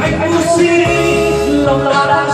hạnh phúc suy đi lòng đang